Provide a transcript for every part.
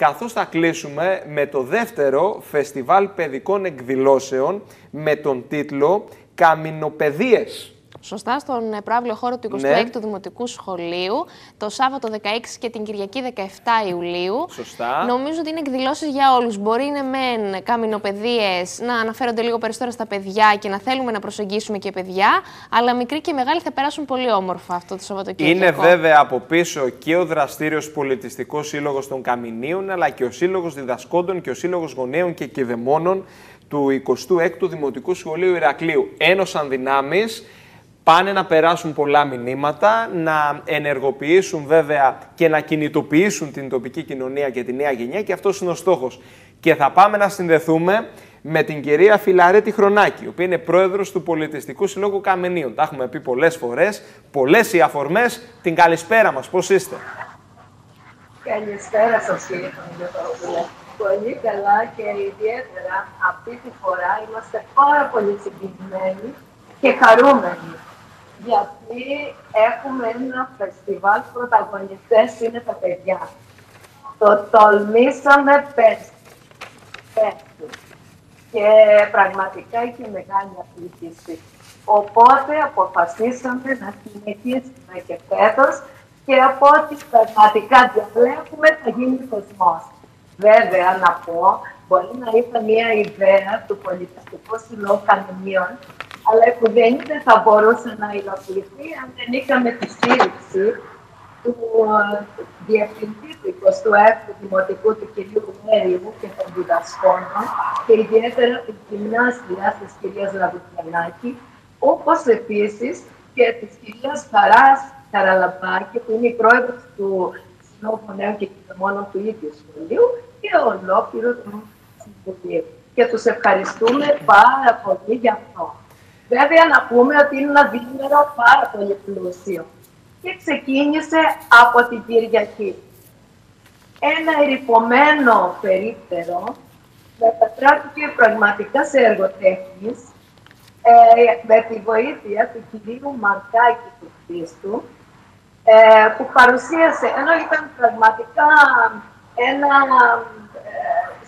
καθώς θα κλείσουμε με το δεύτερο φεστιβάλ παιδικών εκδηλώσεων με τον τίτλο «Καμινοπαιδίες». Σωστά, στον ε, πράβλιο χώρο του 26ου Ναι. Δημοτικού Σχολείου, το Σάββατο 16 και την Κυριακή 17 Ιουλίου. Σωστά. Νομίζω ότι είναι εκδηλώσεις για όλους. Μπορεί είναι μεν καμινοπαιδείε να αναφέρονται λίγο περισσότερο στα παιδιά και να θέλουμε να προσεγγίσουμε και παιδιά, αλλά μικροί και μεγάλοι θα περάσουν πολύ όμορφα αυτό το Σαββατοκύριακο. Είναι βέβαια από πίσω και ο δραστήριος πολιτιστικός σύλλογος των Καμινίων, αλλά και ο σύλλογος διδασκόντων και ο σύλλογος γονέων και κηδεμόνων του 26ου Δημοτικού Σχολείου Ηρακλείου. Ένωσαν δυνάμεις, πάνε να περάσουν πολλά μηνύματα, να ενεργοποιήσουν βέβαια και να κινητοποιήσουν την τοπική κοινωνία και τη νέα γενιά και αυτός είναι ο στόχος. Και θα πάμε να συνδεθούμε με την κυρία Φιλαρέτη Χρονάκη, η οποία είναι πρόεδρος του Πολιτιστικού Συλλόγου Καμενίων. Τα έχουμε πει πολλές φορές, πολλές οι αφορμές. Την καλησπέρα μας, πώς είστε; Καλησπέρα σας, κύριε Παναγιώτοπουλε. Πολύ καλά και ιδιαίτερα αυτή τη φορά είμαστε πάρα πολύ συγκινημένοι και χαρούμενοι. Γιατί έχουμε ένα φεστιβάλ πρωταγωνιστές είναι τα παιδιά. Το τολμήσαμε πέρσι. πέρσι. Και πραγματικά είχε μεγάλη απλήχηση. Οπότε αποφασίσαμε να συνεχίσουμε και φέτος και από ό,τι πραγματικά διαβλέπουμε θα γίνει κοσμός. Βέβαια, να πω, μπορεί να ήταν μια ιδέα του Πολιτιστικού Συλλόγου Κανονίων, αλλά που δεν θα μπορούσε να υλοποιηθεί αν δεν είχαμε τη στήριξη του ε, Διευθυντή του 27ου Δημοτικού του κ. Μέριου και των διδασκόντων και ιδιαίτερα της γυμνάστριας της κυρίας Λαβουκιανάκη, όπως επίσης και της κυρίας Χαράς Καραλαμπάκη, που είναι η πρόεδρος του Συλλόγου Νέων και Κυβερνών του ίδιου σχολείου και ολόκληρο του Συμβουλίου. Και τους ευχαριστούμε πάρα πολύ γι' αυτό. Βέβαια να πούμε ότι είναι ένα διήμερο πάρα πολύ πλούσιο και ξεκίνησε από την Κυριακή. Ένα ερυπωμένο περίπτερο μετατράπηκε πραγματικά σε εργοτέχνης ε, με τη βοήθεια του κυρίου Μαρκάκη του Χρήστου ε, που παρουσίασε, ενώ ήταν πραγματικά ένα ε,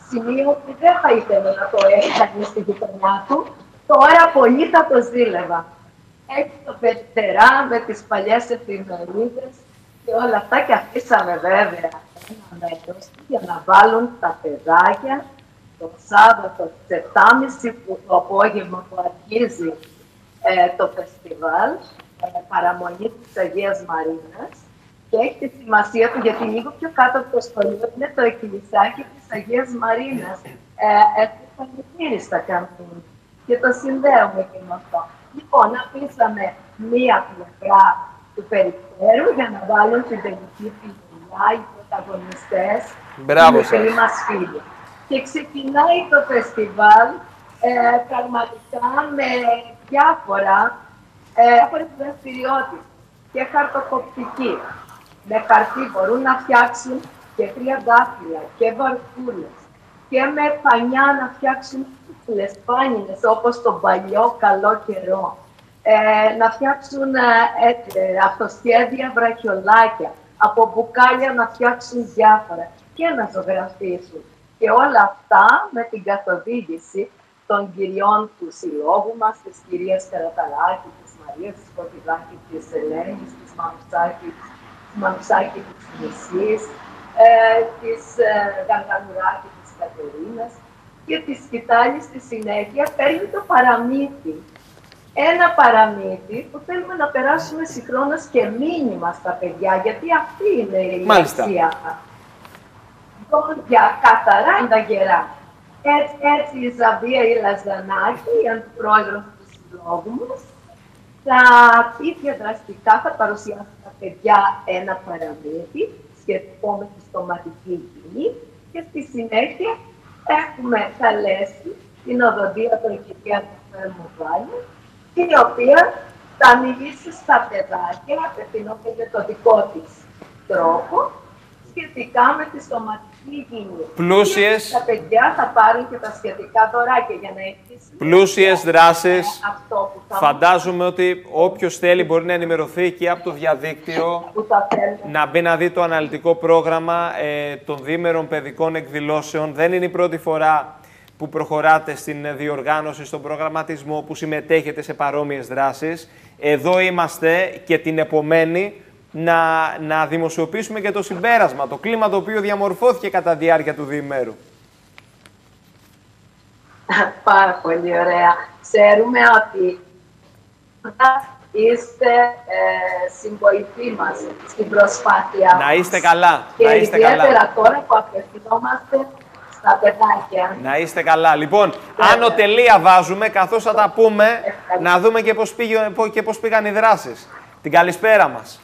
σημείο που δεν θα ήθελε να το έχει κανείς στη γειτονιά του, τώρα πολύ θα το ζήλευα. Έχει το περιστερά με τις παλιές εφημερίδες και όλα αυτά και αφήσαμε βέβαια ένα μέρος για να βάλουν τα παιδάκια το Σάββατο στις 7.30 που το απόγευμα που αρχίζει ε, το φεστιβάλ, ε, παραμονή της Αγίας Μαρίνας και έχει τη σημασία του γιατί λίγο πιο κάτω από το σχολείο είναι το εκκλησάκι της Αγίας Μαρίνας. Ε, έχει πανηγύρι στα καμπίνη και το συνδέουμε και με αυτό. Λοιπόν, αφήσαμε μία πλευρά του περιφέρου για να βάλουν την τελική φιλιά οι πρωταγωνιστές, Μπράβο οι μικροί σας. μας φίλοι. Και ξεκινάει το φεστιβάλ ε, πραγματικά με διάφορα ε, διάφορες δραστηριότητες και χαρτοκοπτική. Με χαρτί μπορούν να φτιάξουν και τριαντάφυλλα και βαρκούλες και με πανιά να φτιάξουν κούκλες πάνινες όπως τον παλιό καλό καιρό. Ε, να φτιάξουν ε, ε, αυτοσχέδια βραχιολάκια, από μπουκάλια να φτιάξουν διάφορα και να ζωγραφίσουν. Και όλα αυτά με την καθοδήγηση των κυριών του συλλόγου μας, της κυρίας Καραταλάκη, της Μαρίας, της Κωτιδάκη, της Ελένης, της Μανουσάκη, της Μανουσάκη της Μισής, ε, της ε, Γαργανουράκη της Κατερίνας και της Σκητάλη στη συνέχεια παίρνει το παραμύθι. Ένα παραμύθι που θέλουμε να περάσουμε συγχρόνως και μήνυμα στα παιδιά, γιατί αυτή είναι η Μάλιστα. αξία για καθαρά τα γερά. Έτσι, έτσι η Ζαβία η Λαζανάκη, η αντιπρόεδρος του συλλόγου μας, θα πει διαδραστικά, θα παρουσιάσει στα παιδιά ένα παραμύθι σχετικό με τη στοματική υγιεινή και στη συνέχεια έχουμε καλέσει την οδοντία των κυρία Μουβάλη, η οποία θα μιλήσει στα παιδάκια, απευθυνόταν με το δικό της τρόπο, σχετικά με τη σωματική υγιεινή. Πλούσιες. Τα παιδιά θα πάρουν και τα σχετικά δωράκια για να έχει Πλούσιες δράσεις. Αυτό που θα Φαντάζομαι ότι όποιος θέλει μπορεί να ενημερωθεί και από το διαδίκτυο, που θα θέλουν. να μπει να δει το αναλυτικό πρόγραμμα ε, των δίμερων παιδικών εκδηλώσεων. Δεν είναι η πρώτη φορά που προχωράτε στην διοργάνωση, στον προγραμματισμό, που συμμετέχετε σε παρόμοιες δράσεις. Εδώ είμαστε και την επομένη να, να δημοσιοποιήσουμε και το συμπέρασμα, το κλίμα το οποίο διαμορφώθηκε κατά τη διάρκεια του διημέρου. Πάρα πολύ ωραία. Ξέρουμε ότι είστε ε, συμπολιτοί μας στην προσπάθεια Να μας. είστε καλά, Και να είστε ιδιαίτερα καλά. τώρα που απευθυνόμαστε στα παιδάκια. Να είστε καλά. Λοιπόν, άνω τελεία βάζουμε, καθώς θα τα πούμε, να δούμε και πώς, πήγε, και πώς πήγαν οι δράσεις. Την καλησπέρα μας.